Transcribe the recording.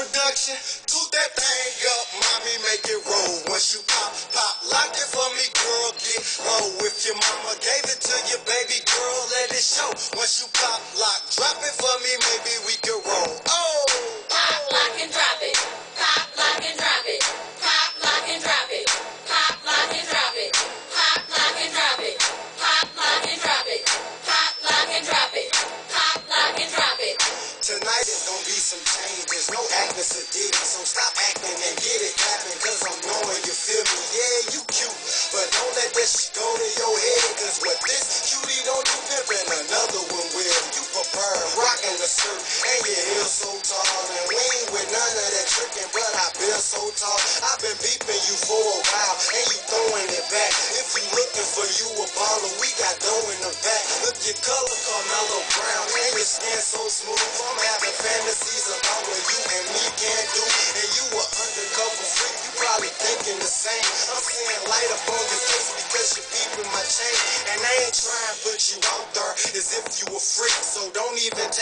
production. Toot that thing up, mommy, make it roll. Once you pop, pop, lock it for me, girl, get low. If your mama gave it to your baby girl, let it show. Once you pop, lock, drop it for me, maybe we can roll. Oh, pop, lock, and drop it. Pop, lock, and drop it. Pop, lock, and drop it. Pop, lock, and drop it. Pop, lock, and drop it. Pop, lock, and drop it. Pop, lock, and drop it. Pop, lock, and drop it. Tonight it's gonna be some changes. No acting sedity, so stop acting and get it clapping. Cause I'm knowing you feel me. Yeah, you cute, but don't let that shit go to your head. Cause what this cutie don't do pimping, another one will. You prefer rocking the skirt and your heels so tall. And we ain't with none of that trickin', but I been so tall. I've been beeping you for a while, and you throwing it back. If you looking for you a baller, we got dough in the back. Look, your color Carmelo Brown, and your skin so smooth. Ain't trying put you out there as if you a freak. So don't even take